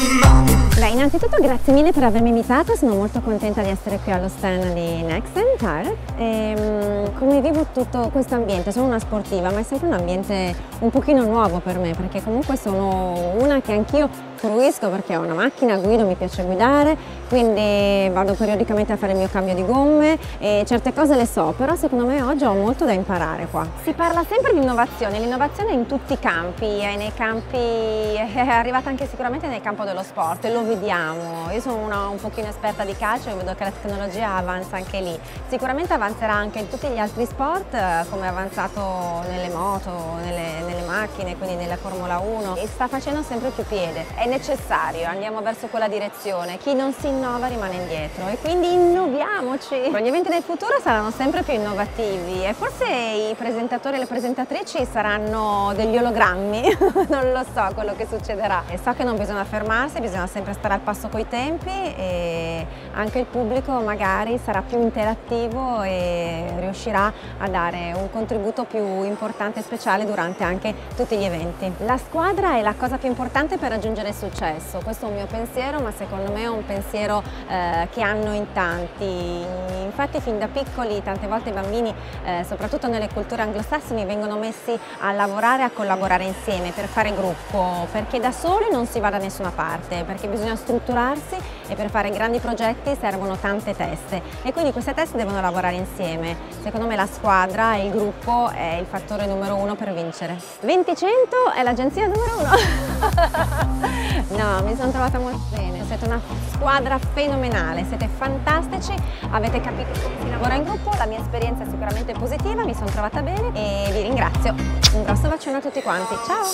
My Innanzitutto grazie mille per avermi invitato, sono molto contenta di essere qui allo stand di Nexen. E, um, come vivo tutto questo ambiente? Sono una sportiva, ma è sempre un ambiente un pochino nuovo per me, perché comunque sono una che anch'io fruisco perché ho una macchina, guido, mi piace guidare, quindi vado periodicamente a fare il mio cambio di gomme e certe cose le so, però secondo me oggi ho molto da imparare qua. Si parla sempre di innovazione, l'innovazione è in tutti i campi, è campi, è arrivata anche sicuramente nel campo dello sport e lo vediamo. Io sono una, un pochino esperta di calcio e vedo che la tecnologia avanza anche lì. Sicuramente avanzerà anche in tutti gli altri sport, eh, come è avanzato nelle moto, nelle, nelle macchine, quindi nella Formula 1 e sta facendo sempre più piede. È necessario, andiamo verso quella direzione. Chi non si innova rimane indietro e quindi innoviamoci. Gli eventi del futuro saranno sempre più innovativi e forse i presentatori e le presentatrici saranno degli ologrammi, non lo so quello che succederà. E so che non bisogna fermarsi, bisogna sempre stare al passo coi tempi e anche il pubblico magari sarà più interattivo e riuscirà a dare un contributo più importante e speciale durante anche tutti gli eventi. La squadra è la cosa più importante per raggiungere il successo, questo è un mio pensiero ma secondo me è un pensiero eh, che hanno in tanti, infatti fin da piccoli tante volte i bambini eh, soprattutto nelle culture anglosassoni vengono messi a lavorare, a collaborare insieme per fare gruppo, perché da soli non si va da nessuna parte, perché bisogna strutturarsi e per fare grandi progetti servono tante teste e quindi queste teste devono lavorare insieme. Secondo me la squadra e il gruppo è il fattore numero uno per vincere. 20100 è l'agenzia numero uno! No, mi sono trovata molto bene, siete una squadra fenomenale, siete fantastici, avete capito come si lavora in gruppo, la mia esperienza è sicuramente positiva, mi sono trovata bene e vi ringrazio. Un grosso bacione a tutti quanti, ciao!